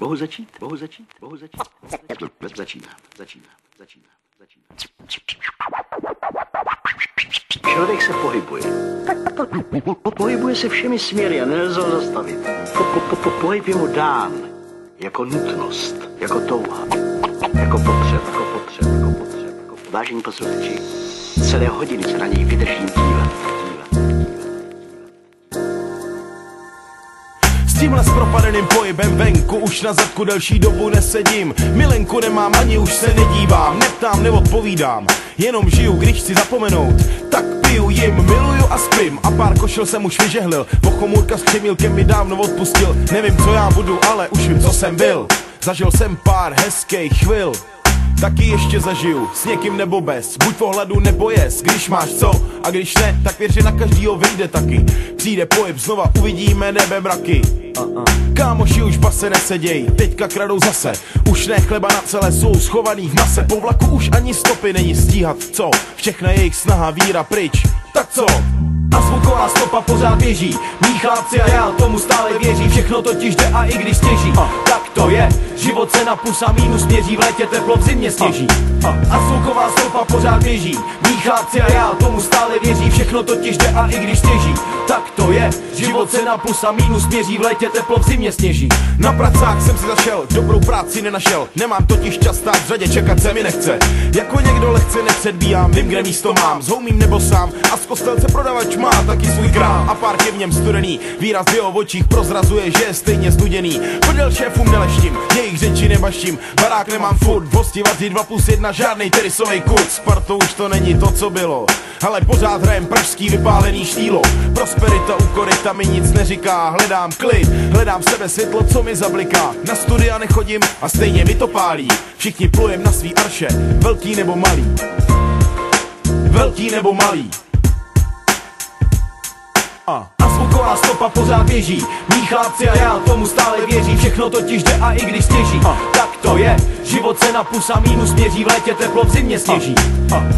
Mohu začít? Mohu začít? Mohu začít? Začínám, začínám, začínám, začínám. Člověk se pohybuje. Pohybuje se všemi směry a nelze ho zastavit. Po, po, po, po, pohyb je mu dán jako nutnost, jako touha, jako jako potřeb, jako potřeb. Jako... Vážení posluchači, celé hodiny se na něj vydržím dívat. Tímhle s propadeným pohybem venku už na zadku delší dobu nesedím. Milenku nemám ani už se nedívám, neptám, neodpovídám. Jenom žiju, když chci zapomenout, tak piju, jim, miluju a spím. A pár košil jsem už vyžehlil, pochomůrka s křemílkem mi dávno odpustil Nevím, co já budu, ale už vím, co jsem byl. Zažil jsem pár hezkých chvil taky ještě zažiju S někým nebo bez, buď pohladu nebo jes Když máš co. A když ne, tak věř, že na každýho vyjde taky. Přijde pohyb, znova uvidíme nebe mraky. Kámoši už base neseděj, teďka kradou zase. Už ne chleba na celé jsou schovaný v mase. Po vlaku už ani stopy není stíhat, co? Všechna jejich snaha, víra pryč, tak co? A zvuková stopa pořád běží. Mí chlapci a já tomu stále věří. Všechno totiž jde a i když stěží Tak to je, život se na plus a mínus měří V létě teplo, v zimě sněží. A zvuková stopa pořád běží. Mí a já tomu stále věří Všechno totiž jde a i když stěží. Tak to je, život se na plus a mínus měří V létě teplo, v zimě sněží. Na pracák jsem si zašel, dobrou práci nenašel. Nemám totiž čas stát v řadě, čekat se mi nechce. Jako někdo lehce nepředbíjám, vím kde místo mám. Zhoumím nebo sám a z kostelce prodavač má taky svůj krám a pár je v něm studený Výraz v jeho očích prozrazuje, že je stejně studený Prdel šéfům neleštím, jejich řeči nebaštím Barák nemám furt, hosti vazí 2 plus 1, žádnej terisovej kurz Sparto už to není to, co bylo. Ale pořád hrajem pražský vypálený štílo Prosperita u koryta mi nic neříká. Hledám klid, hledám sebe světlo, co mi zabliká. Na studia nechodím a stejně mi to pálí. Všichni plujem na svý arše, velký nebo malý. Velký nebo malý. A zvuková stopa pořád běží. Mí chlapci a já tomu stále věří. Všechno totiž jde a i když stěží Tak to je, život se na plus a mínus měří V létě teplo, v zimě sněží.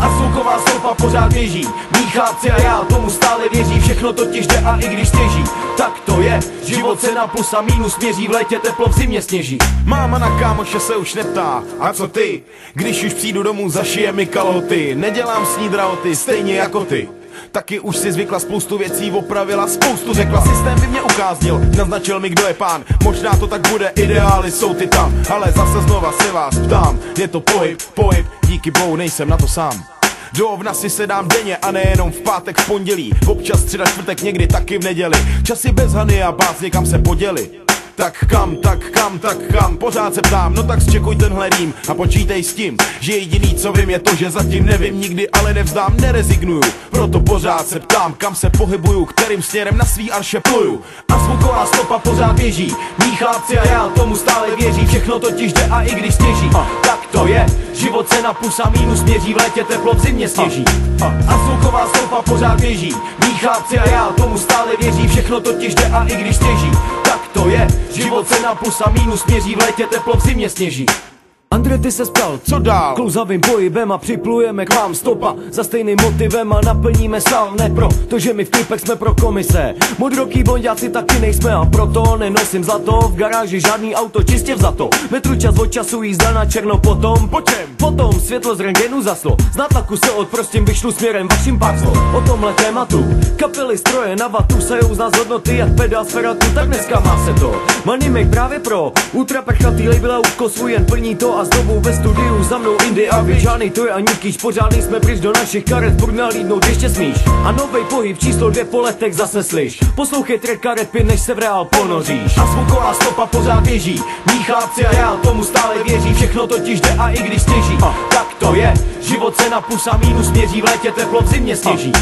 A. Zvuková stopa pořád běží. Mí chlapci a já tomu stále věří. Všechno totiž jde a i když stěží Tak to je, život se na plus a mínus měří V létě teplo, v zimě sněží. Máma na kámoše se už neptá A co ty? Když už přijdu domů zašije mi kaloty Nedělám s ní drahoty, stejně jako ty Taky už si zvykla spoustu věcí opravila, spoustu řekla Systém by mě ukáznil, naznačil mi kdo je pán. Možná to tak bude, ideály jsou ty tam Ale zase znova si vás ptám. Je to pohyb, pohyb, díky bohu nejsem na to sám. Do ovna si sedám denně a nejenom v pátek, v pondělí. Občas středa čtvrtek, někdy taky v neděli. Časy bez hany a bác někam se poděli tak kam, tak kam, tak kam, pořád se ptám, no tak zčekuj tenhle rým a počítej s tím, že jediný co vím je to, že zatím nevím nikdy, ale nevzdám, nerezignuju, proto pořád se ptám, kam se pohybuju, kterým směrem na svý arše pluju. A zvuková stopa pořád běží, mý chlapci a já tomu stále věří, všechno totiž jde a i když stěží, tak to je, život se na plus a mínus měří, v létě teplo, v zimě sněží. A. Zvuková stopa pořád běží, mý chlapci a já tomu stále věří, všechno totiž jde a i když stěží, to je, Život se na plus a mínus měří v létě teplo v zimě sněží Andre, ty se spal, co dál? Klouzavým pohybem a připlujeme k vám stopa. Za stejným motivem a naplníme sál Ne pro to, že my v klipech jsme pro komise. Modroký blonděci taky nejsme a proto nenosím zlato. V garáži žádný auto čistě vzato. Metru čas od času jízda na černo potom Po čem? Potom světlo z rengenu zaslo. Z nátlaku se odprostím vyšlu směrem vašim pár O tomhle tématu Kapely stroje na vatu Sajou z nás hodnoty jak pedál z Tak dneska má se to. Money make právě pro. Ultra prchatý label a jen plní to a znovu ve studiu za mnou Indy a žádnej to je ani kýž Pořádný jsme pryč do našich karet, furt nalídnout ještě smíš. A novej pohyb číslo dvě po letech zase slyš. Poslouchej track karet pět, než se v reál ponoříš. A zvuková stopa pořád běží. Mí chlapci a já tomu stále věří. Všechno totiž jde a i když stěží Tak to je, život se na plus a mínus měří V létě teplo, v zimě sněží.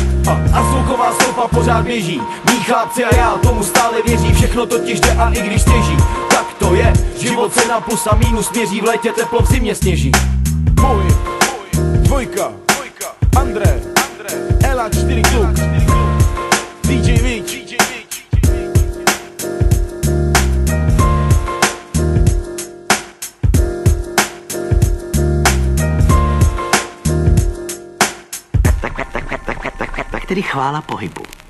A zvuková stopa pořád běží. Mí chlapci a já tomu stále věří. Všechno totiž jde a i když stěží to je, život se na plus a mínus měří V létě teplo, v zimě sněží. Můj, dvojka, André, Ela 4 kluk, DJ Vič Tak tedy chvála pohybu.